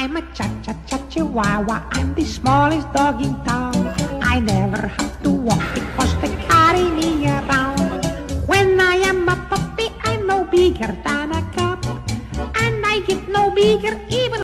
I'm a cha-cha-cha chihuahua. I'm the smallest dog in town. I never have to walk because they carry me around. When I am a puppy, I'm no bigger than a cup, And I get no bigger